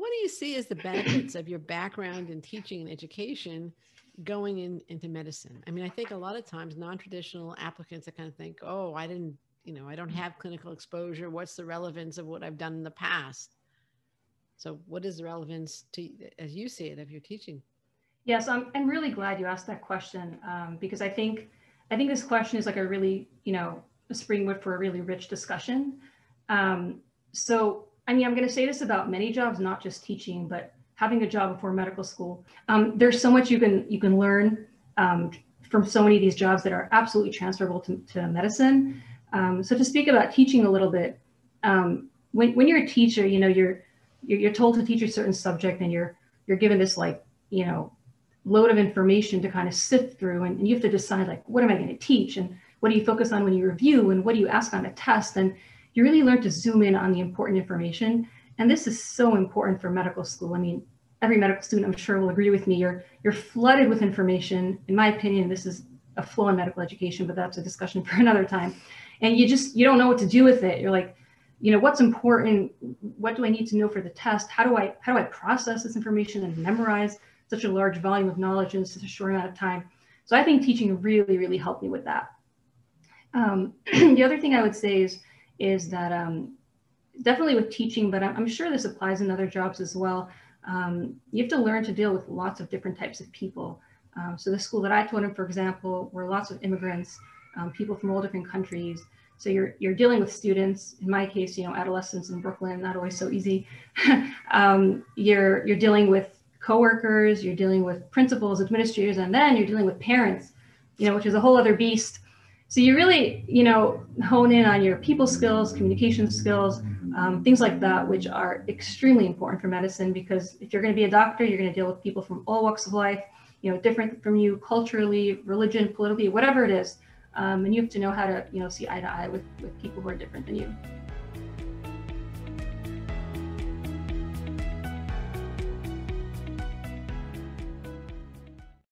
what do you see as the benefits of your background in teaching and education going in, into medicine? I mean, I think a lot of times non-traditional applicants that kind of think, oh, I didn't, you know, I don't have clinical exposure. What's the relevance of what I've done in the past? So what is the relevance to, as you see it, of your teaching? Yes, I'm, I'm really glad you asked that question um, because I think, I think this question is like a really, you know, a springboard for a really rich discussion. Um, so, I mean, I'm going to say this about many jobs, not just teaching, but having a job before medical school. Um, there's so much you can you can learn um, from so many of these jobs that are absolutely transferable to, to medicine. Um, so to speak about teaching a little bit, um, when, when you're a teacher, you know, you're, you're, you're told to teach a certain subject and you're, you're given this like, you know, load of information to kind of sift through and, and you have to decide like, what am I going to teach? And what do you focus on when you review and what do you ask on a test? And you really learn to zoom in on the important information. And this is so important for medical school. I mean, every medical student I'm sure will agree with me. You're you're flooded with information. In my opinion, this is a flaw in medical education, but that's a discussion for another time. And you just you don't know what to do with it. You're like, you know, what's important? What do I need to know for the test? How do I how do I process this information and memorize such a large volume of knowledge in such a short amount of time? So I think teaching really, really helped me with that. Um, the other thing I would say is is that um, definitely with teaching, but I'm, sure this applies in other jobs as well. Um, you have to learn to deal with lots of different types of people. Um, so the school that I taught in, for example, were lots of immigrants, um, people from all different countries. So you're you're dealing with students. In my case, you know, adolescents in Brooklyn, not always so easy. Um, you're you're dealing with coworkers, you're dealing with principals, administrators, and then you're dealing with parents, you know, which is a whole other beast. So you really, you know, hone in on your people skills, communication skills, um, things like that, which are extremely important for medicine because if you're going to be a doctor, you're going to deal with people from all walks of life, you know, different from you culturally, religion, politically, whatever it is. Um, and you have to know how to, you know, see eye to eye with, with people who are different than you.